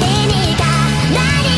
何が何